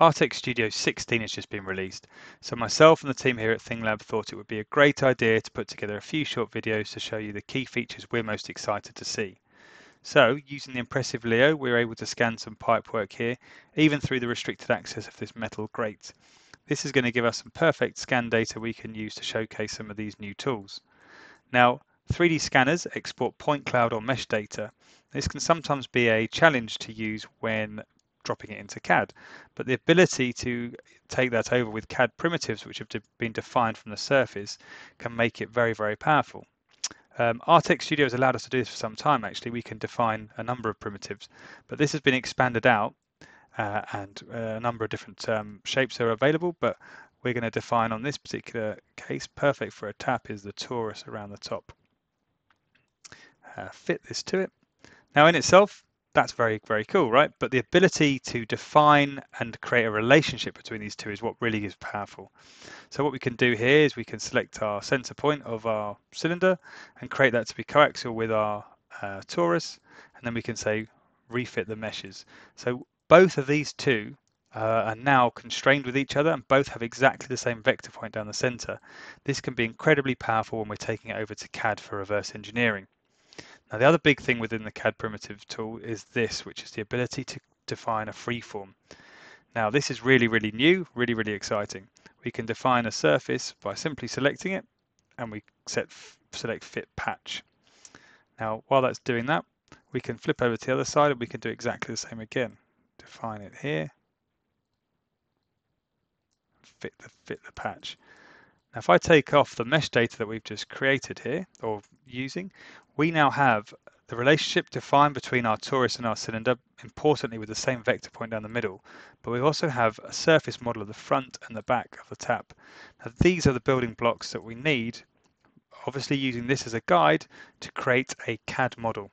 Artec Studio 16 has just been released, so myself and the team here at ThingLab thought it would be a great idea to put together a few short videos to show you the key features we're most excited to see. So, using the impressive Leo, we're able to scan some pipework here, even through the restricted access of this metal grate. This is going to give us some perfect scan data we can use to showcase some of these new tools. Now, 3D scanners export point cloud or mesh data. This can sometimes be a challenge to use when dropping it into CAD. But the ability to take that over with CAD primitives, which have been defined from the surface, can make it very, very powerful. Um, Artec Studio has allowed us to do this for some time, actually. We can define a number of primitives, but this has been expanded out uh, and uh, a number of different um, shapes are available, but we're going to define on this particular case, perfect for a tap is the torus around the top. Uh, fit this to it. Now in itself, that's very, very cool, right? But the ability to define and create a relationship between these two is what really is powerful. So what we can do here is we can select our center point of our cylinder and create that to be coaxial with our uh, torus, and then we can say refit the meshes. So both of these two uh, are now constrained with each other and both have exactly the same vector point down the center. This can be incredibly powerful when we're taking it over to CAD for reverse engineering. Now the other big thing within the CAD primitive tool is this, which is the ability to define a freeform. Now this is really, really new, really, really exciting. We can define a surface by simply selecting it and we set select fit patch. Now while that's doing that, we can flip over to the other side and we can do exactly the same again. Define it here, fit the, fit the patch. Now if I take off the mesh data that we've just created here, or using, we now have the relationship defined between our torus and our cylinder, importantly with the same vector point down the middle, but we also have a surface model of the front and the back of the tap. Now these are the building blocks that we need, obviously using this as a guide to create a CAD model.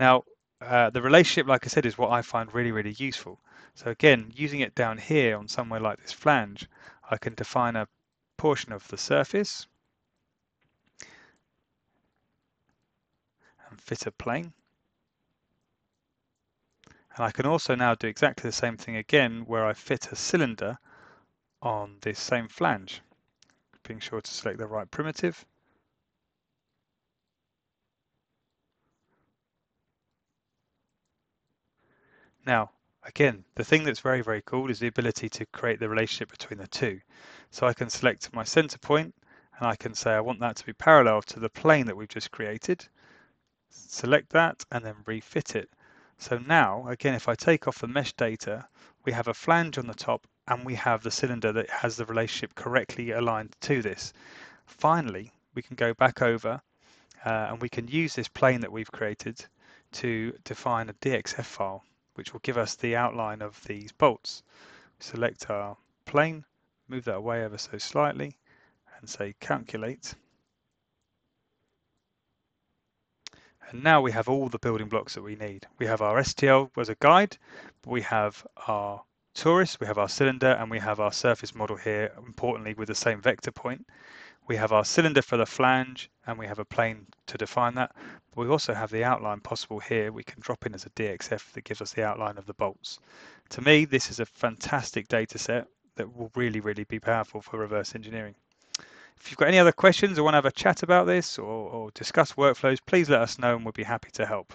Now uh, the relationship, like I said, is what I find really, really useful. So again, using it down here on somewhere like this flange, I can define a portion of the surface and fit a plane. And I can also now do exactly the same thing again where I fit a cylinder on this same flange, being sure to select the right primitive. Now, again, the thing that's very, very cool is the ability to create the relationship between the two. So I can select my center point and I can say I want that to be parallel to the plane that we've just created select that and then refit it. So now, again, if I take off the mesh data, we have a flange on the top and we have the cylinder that has the relationship correctly aligned to this. Finally, we can go back over uh, and we can use this plane that we've created to define a DXF file, which will give us the outline of these bolts. Select our plane, move that away ever so slightly and say calculate And now we have all the building blocks that we need. We have our STL as a guide, we have our torus, we have our cylinder, and we have our surface model here, importantly with the same vector point. We have our cylinder for the flange, and we have a plane to define that. But we also have the outline possible here. We can drop in as a DXF that gives us the outline of the bolts. To me, this is a fantastic data set that will really, really be powerful for reverse engineering. If you've got any other questions or want to have a chat about this or, or discuss workflows, please let us know and we'll be happy to help.